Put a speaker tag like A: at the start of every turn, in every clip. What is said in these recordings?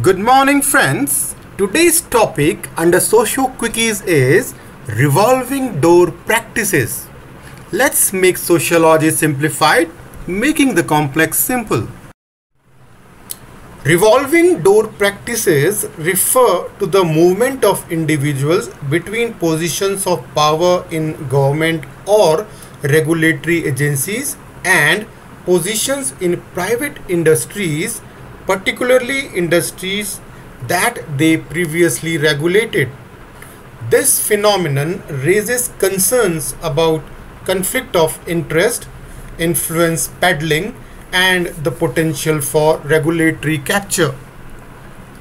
A: Good morning, friends. Today's topic under Socio Quickies is revolving door practices. Let's make sociology simplified, making the complex simple. Revolving door practices refer to the movement of individuals between positions of power in government or regulatory agencies and positions in private industries, particularly industries that they previously regulated. This phenomenon raises concerns about conflict of interest, influence peddling, and the potential for regulatory capture.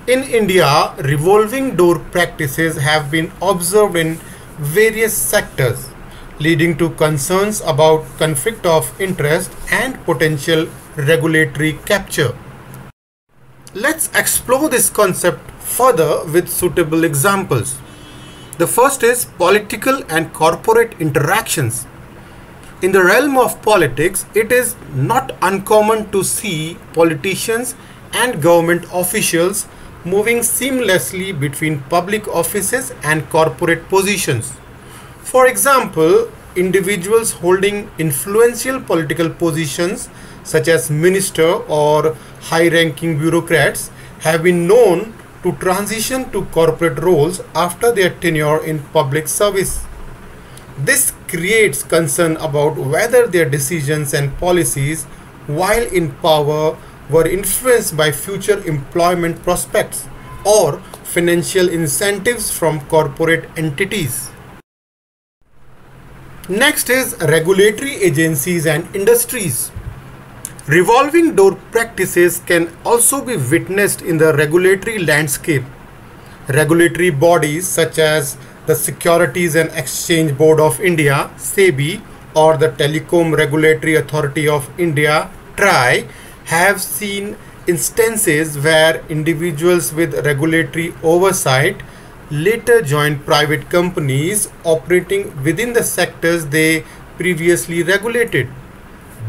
A: In India, revolving door practices have been observed in various sectors, leading to concerns about conflict of interest and potential regulatory capture. Let's explore this concept further with suitable examples. The first is political and corporate interactions. In the realm of politics, it is not uncommon to see politicians and government officials moving seamlessly between public offices and corporate positions. For example, individuals holding influential political positions such as minister or high-ranking bureaucrats have been known to transition to corporate roles after their tenure in public service. This creates concern about whether their decisions and policies while in power were influenced by future employment prospects or financial incentives from corporate entities. Next is regulatory agencies and industries. Revolving door practices can also be witnessed in the regulatory landscape. Regulatory bodies such as the Securities and Exchange Board of India, SEBI, or the Telecom Regulatory Authority of India, TRAI, have seen instances where individuals with regulatory oversight later joined private companies operating within the sectors they previously regulated.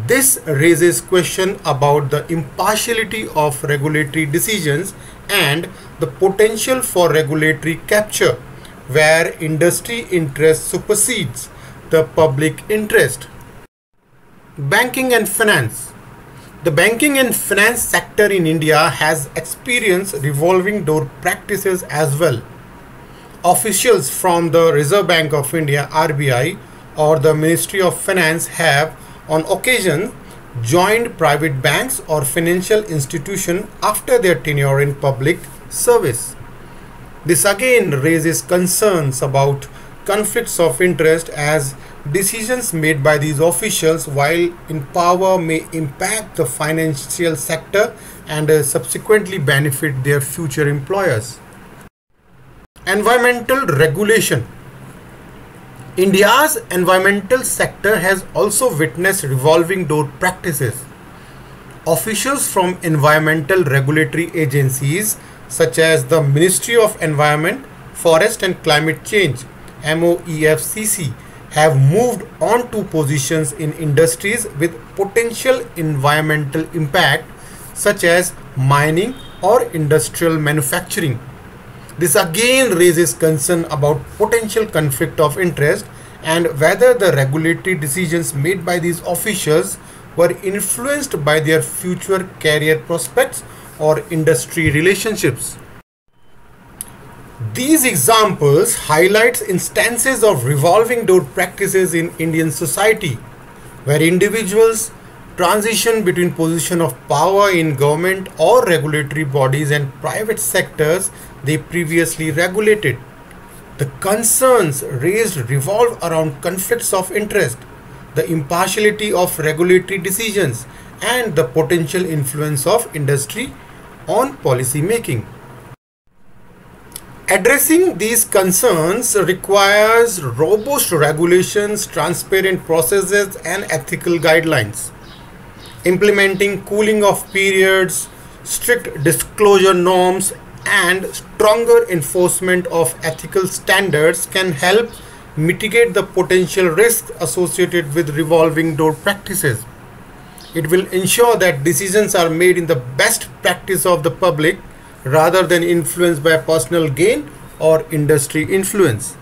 A: This raises question about the impartiality of regulatory decisions and the potential for regulatory capture where industry interest supersedes the public interest. Banking and finance. The banking and finance sector in India has experienced revolving door practices as well. Officials from the Reserve Bank of India RBI or the Ministry of Finance have on occasion joined private banks or financial institutions after their tenure in public service. This again raises concerns about conflicts of interest as decisions made by these officials while in power may impact the financial sector and uh, subsequently benefit their future employers. Environmental regulation India's environmental sector has also witnessed revolving door practices. Officials from environmental regulatory agencies such as the Ministry of Environment, Forest and Climate Change MOEFCC have moved on to positions in industries with potential environmental impact such as mining or industrial manufacturing. This again raises concern about potential conflict of interest and whether the regulatory decisions made by these officials were influenced by their future career prospects or industry relationships. These examples highlight instances of revolving door practices in Indian society where individuals transition between position of power in government or regulatory bodies and private sectors they previously regulated. The concerns raised revolve around conflicts of interest, the impartiality of regulatory decisions, and the potential influence of industry on policy making. Addressing these concerns requires robust regulations, transparent processes, and ethical guidelines. Implementing cooling off periods, strict disclosure norms, and stronger enforcement of ethical standards can help mitigate the potential risks associated with revolving door practices. It will ensure that decisions are made in the best practice of the public rather than influenced by personal gain or industry influence.